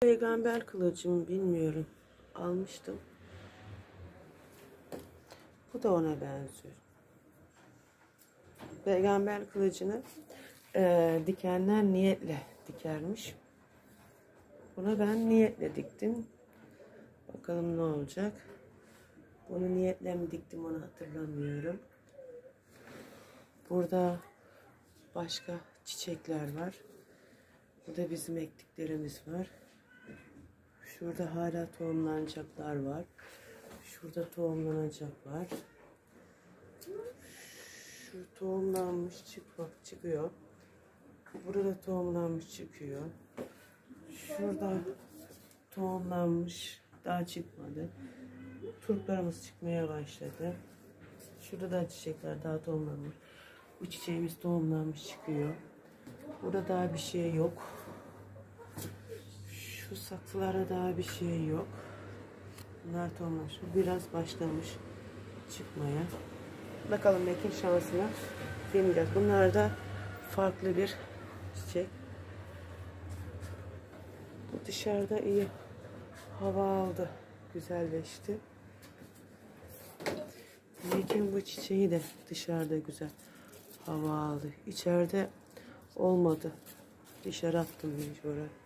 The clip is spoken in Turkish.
Peygamber kılıcım bilmiyorum. Almıştım. Bu da ona benziyor. Peygamber kılıcını eee, dikenler niyetle dikermiş. Buna ben niyetle diktim. Bakalım ne olacak. Bunu niyetle mi diktim onu hatırlamıyorum. Burada başka çiçekler var. Burada bizim ektiklerimiz var. Şurada hala tohumlanacaklar var. Şurada tohumlanacak var. Şu tohumlanmış çıkmak çıkıyor. Burada tohumlanmış çıkıyor. Şurada tohumlanmış daha çıkmadı. Turplarımız çıkmaya başladı. Şurada da çiçekler daha tohumlanmış. Bu çiçeğimiz tohumlanmış çıkıyor. Burada daha bir şey yok. Şu saksılara daha bir şey yok. Bunlar tohumlamış. Bu biraz başlamış çıkmaya. Bakalım belki şansına deneyeceğiz. Bunlar da farklı bir çiçek. Bu dışarıda iyi hava aldı. Güzelleşti. Lakin bu çiçeği de dışarıda güzel hava aldı. İçeride olmadı. Dışarı attım mecburen.